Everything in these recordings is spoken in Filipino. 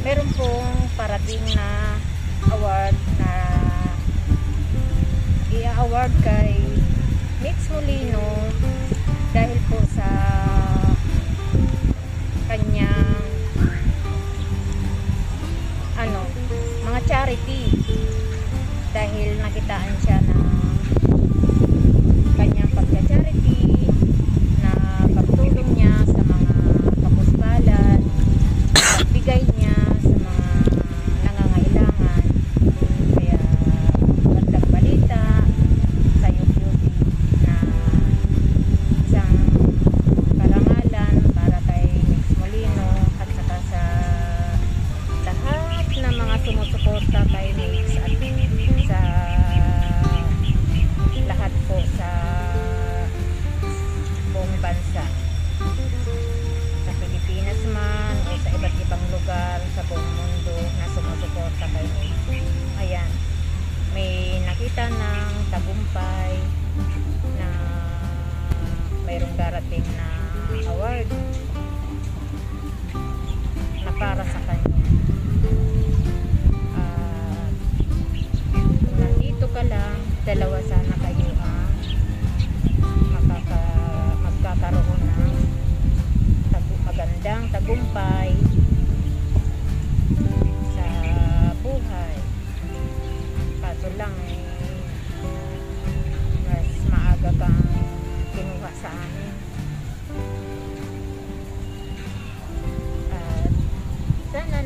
meron pong parating na award na i-award kay Mitch Molino dahil po sa kanyang ano, mga charity. Dahil nakitaan siya ng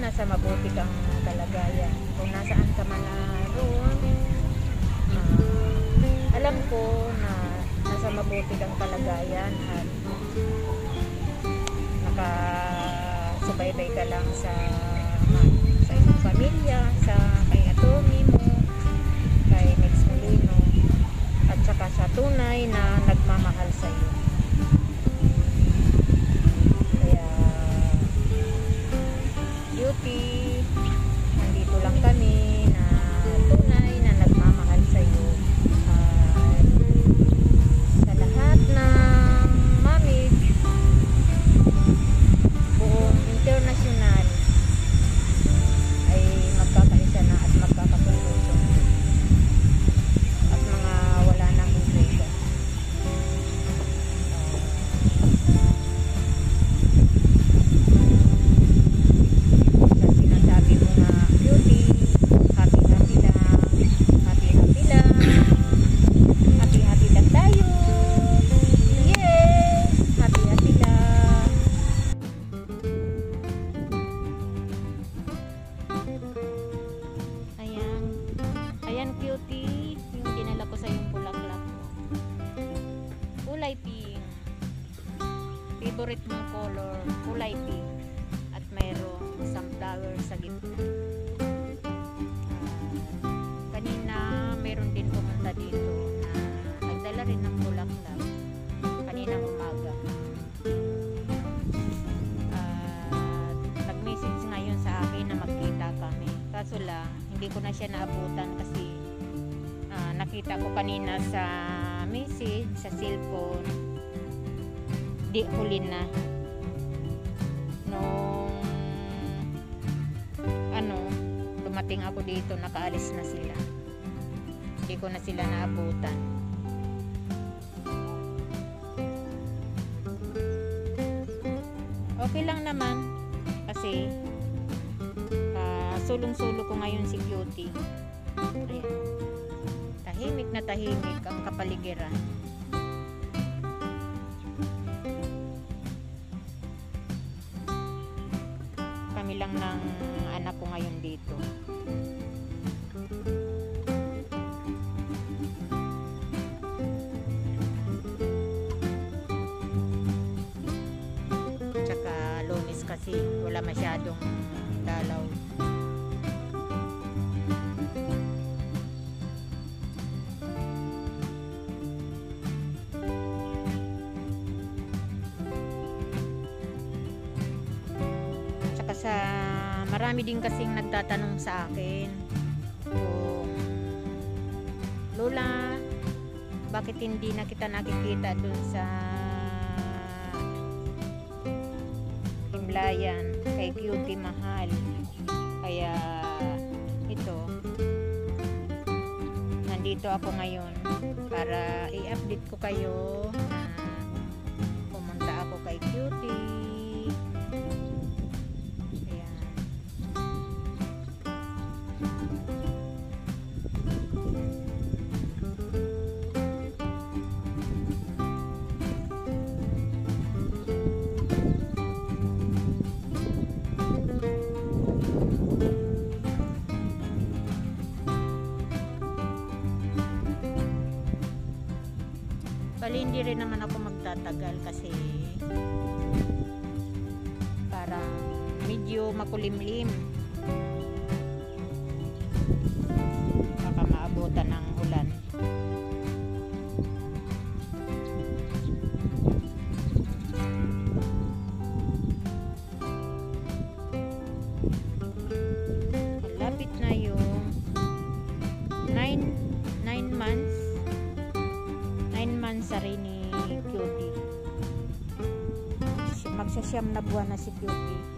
nasa mabuti kang kalagayan. Kung nasaan ka man naroon, ah, alam ko na nasa mabuti kang kalagayan at nakasubaybay ka lang sa sa iyong pamilya, sa kay attorney mo, kay Mix Molino, at saka sa tunay na nagmamahal sa iyo. Kulay pink. Favorite mong color, kulay pink. At mayroong sunflower sa gitna. Ah, kanina, mayroon din pumunta dito na nagdala rin ng bulaklak. Kaninang umaga. At nag-message ngayon sa akin na magkita kami. Kaso lang, hindi ko na siya naabutan kasi ah, nakita ko kanina sa message, sa cellphone, di huli na. Nung ano, dumating ako dito, nakaalis na sila. Hindi ko na sila naabutan. Okay lang naman kasi ah, sulong-sulo ko ngayon si Cutie. Ayan. Tahimik na tahimik ang kapaligiran. Kami lang ng anak ko ngayon dito. Tsaka lunes kasi wala masyadong dalaw. Marami din kasing nagtatanong sa akin kung Lola, bakit hindi na kita nakikita dun sa Himlayan kay Cutie Mahal. Kaya ito nandito ako ngayon para i-update ko kayo pumunta ako kay Cutie. Bali, hindi rin naman ako magtatagal kasi parang medyo makulimlim. Baka maabutan ng ulan. Si- Magsasyam na buwan na si Cutie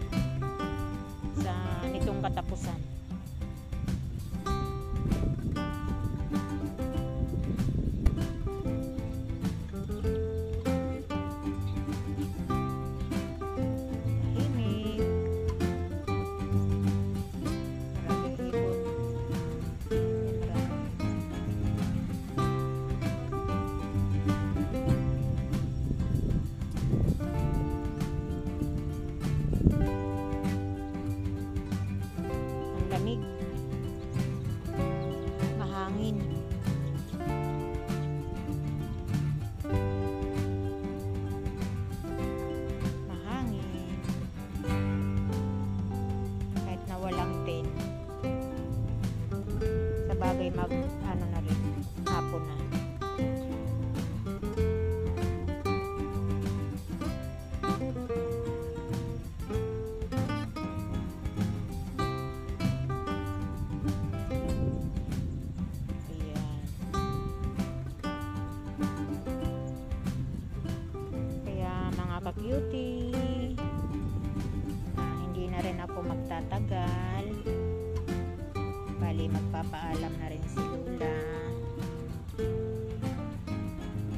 bagay mag ano na rin hapon na Ayan. Magpapaalam na rin si Lula.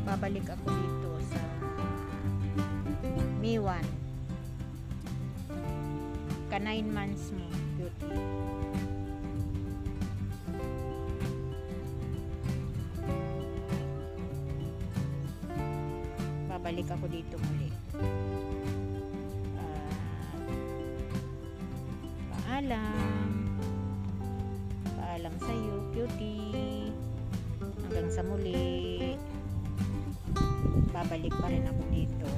Babalik ako dito sa Miwan. Ka 9 months mo, cutie. babalik ako dito muli. Cutie. Hanggang sa muli. Babalik pa rin ako dito.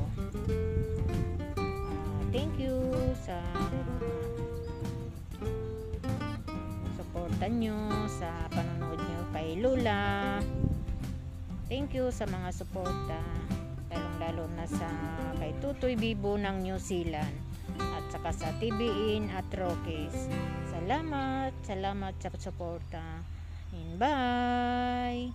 Ah, thank you sa suporta nyo sa panonood nyo kay Lula. Thank you sa mga suporta lalong lalo na sa kay Tutoy Bibo ng New Zealand at saka sa TVIN at Rockies. Salamat, salamat sa suporta. Bye!